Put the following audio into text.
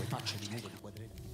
due facce di nudo di quadretti.